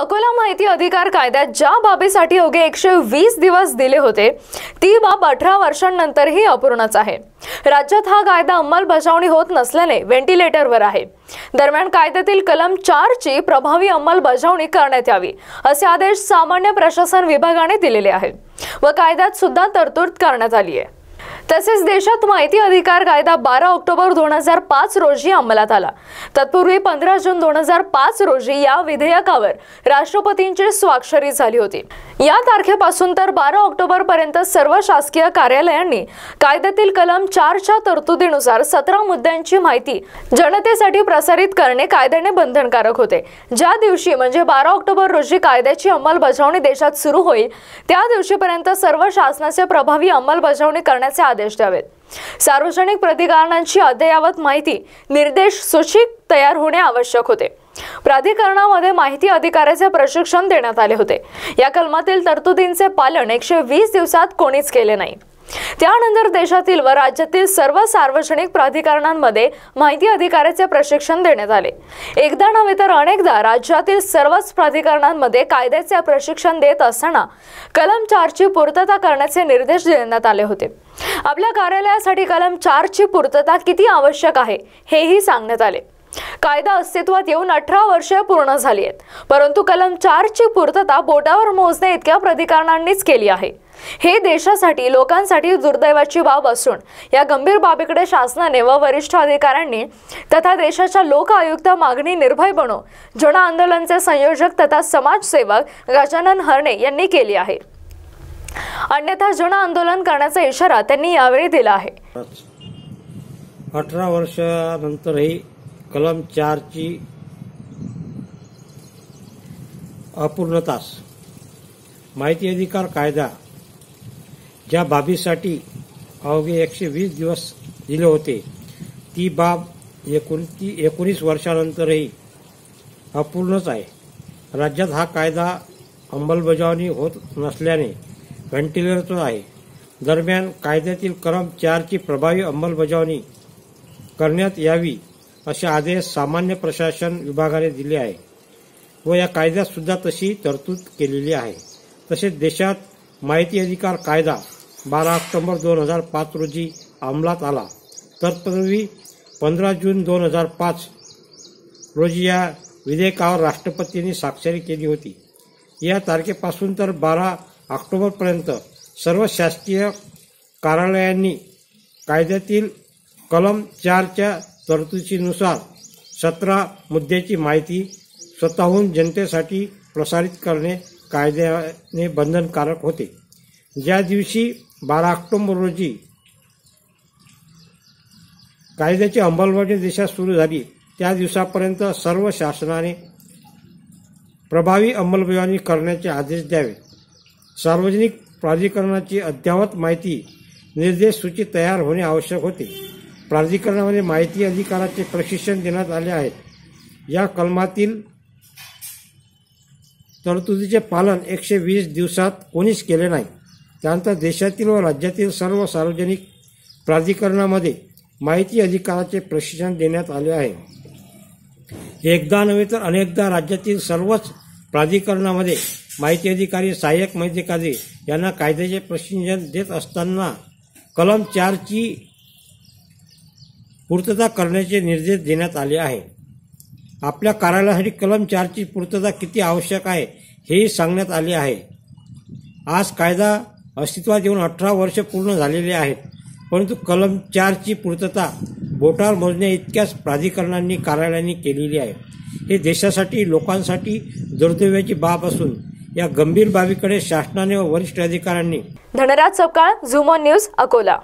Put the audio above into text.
अकोला माहिती अधिकार कायद्यात ज्या बाबीसाठी अवघे एकशे वीस दिवस दिले होते ती बाब अठरा वर्षांनंतरही अपूर्णच आहे. राज्यात हा कायदा अंमलबजावणी होत नसल्याने व्हेंटिलेटरवर आहे. दरम्यान कायद्यातील कलम चारची प्रभावी अंमलबजावणी करण्यात यावी असे आदेश सामान्य प्रशासन विभागाने दिलेले आहेत व कायद्यात सुद्धा तरतूद करण्यात आली आहे. तसेच देशात माहिती अधिकार कायदा बारा ऑक्टोबर दोन हजार पाच रोजी अंमलात आला. तत्पूर्वी पंधरा जून दोन हजार पाच रोजी या विधेयकावर राष्ट्रपतींची स्वाक्षरी झाली होती. या तारखेपासून तर बारा ऑक्टोबर पर्यंत सर्व शासकीय कार्यालयांनी कायद्यातील कलम चारच्या तरतुदीनुसार सतरा मुद्द्यांची माहिती जनतेसाठी प्रसारित करणे कायद्याने बंधनकारक होते. ज्या दिवशी म्हणजे बारा ऑक्टोबर रोजी कायद्याची अंमलबजावणी देशात सुरू होईल त्या दिवशीपर्यंत सर्व शासनाचे प्रभावी अंमलबजावणी करण्याचे आदेश द्यावेत. सार्वजनिक प्राधिकरणांची अद्ययावत माहिती निर्देश सूची तयार होणे आवश्यक होते. प्राधिकरणामध्ये माहिती अधिकाराचे प्रशिक्षण देण्यात आले होते. या कलमातील तरतुदींचे पालन एकशे वीस दिवसात कोणीच केले नाही. त्यानंतर देशातील व राज्यातील सर्व सार्वजनिक प्राधिकरणांमध्ये माहिती अधिकाराचे प्रशिक्षण देण्यात आले. एकदा नव्हे तर अनेकदा राज्यातील सर्वच प्राधिकरणांमध्ये कायद्याचे प्रशिक्षण देत असताना कलम चारची पूर्तता करण्याचे निर्देश देण्यात आले होते. आपल्या कार्यालयासाठी कलम चारची पूर्तता किती आवश्यक आहे हेही सांगण्यात आले. कायदा अस्तित्वात येऊन अठरा वर्षे पूर्ण झाली आहेत परंतु कलम चारची पूर्तता बोटावर मोजणे इतक्या प्राधिकरणांनीच केली आहे. हे देशासाठी लोकांसाठी दुर्दैवाची बाब असून या गंभीर बाबीकडे शासनाने व वरिष्ठ अधिकाऱ्यांनी तथा देशाच्या लोक आयुक्त मागणी निर्भय बनो जन आंदोलनचे संयोजक तथा समाजसेवक गजानन हरणे यांनी केली आहे. अन्यथा जन आंदोलन करण्याचा इशारा त्यांनी यावेळी दिला आहे. अठरा वर्षानंतरही कलम चारची अपूर्णतास माहिती अधिकार कायदा ज्या बाबीसाठी अवघे एकशे वीस दिवस दिले होते ती बाब एकोणती एकोणीस वर्षानंतरही अपूर्णच आहे. राज्यात हा कायदा अंमलबजावणी होत नसल्याने व्हेंटिलेटर आहे. दरम्यान कायद्यातील क्रम चारची प्रभावी अंमलबजावणी करण्यात यावी असे आदेश सामान्य प्रशासन विभागाने दिले आहे व या कायद्यात सुद्धा तशी तरतूद केलेली आहे. तसेच देशात माहिती अधिकार कायदा बारा ऑक्टोबर दोन हजार पाच रोजी अंमलात आला. तत्पूर्वी पंधरा जून दोन हजार पाच रोजी या विधेयकावर राष्ट्रपतींनी स्वाक्षरी केली होती. या तारखेपासून तर बारा ऑक्टोबरपर्यंत सर्व शासकीय कार्यालयांनी कायद्यातील कलम चारच्या तरतुदीनुसार सतरा मुद्द्याची माहिती स्वतःहून जनतेसाठी प्रसारित करणे कायद्याने बंधनकारक होते. ज्या दिवशी बारा ऑक्टोबर रोजी कायद्याची अंमलबजावणी देशात सुरू झाली त्या दिवसापर्यंत सर्व शासनाने प्रभावी अंमलबजावणी करण्याचे आदेश द्यावे. सार्वजनिक प्राधिकरणाची अद्ययावत माहिती निर्देश सूची तयार होणे आवश्यक होते. प्राधिकरणामध्ये माहिती अधिकाराचे प्रशिक्षण देण्यात आले आहेत या कलमातील तरतुदीचे पालन एकशे वीस दिवसात कोणीच केले नाही. त्यानंतर देशातील व राज्यातील सर्व सार्वजनिक प्राधिकरणामध्ये माहिती अधिकाराचे प्रशिक्षण देण्यात आले आहे. एकदा नव्हे तर अनेकदा राज्यातील सर्वच प्राधिकरणामध्ये माहिती अधिकारी सहाय्यक माहिती अधिकारी यांना कायद्याचे प्रशिक्षण देत असताना कलम चारची पूर्तता करण्याचे निर्देश देण्यात आले आहे. आपल्या कार्यालयासाठी कलम चारची पूर्तता किती आवश्यक आहे हेही सांगण्यात आले आहे. आज कायदा अस्तित्वात येऊन अठरा वर्ष पूर्ण झालेले आहेत. परंतु कलम चारची पूर्तता बोटावर मोजण्या इतक्याच प्राधिकरणांनी कार्यालयांनी केलेली आहे. हे देशासाठी लोकांसाठी दुर्दैवाची बाब असून या गंभीर बाबीकडे शासनाने व वरिष्ठ अधिकाऱ्यांनी धनराज सपकाळ झुमॉन न्यूज अकोला.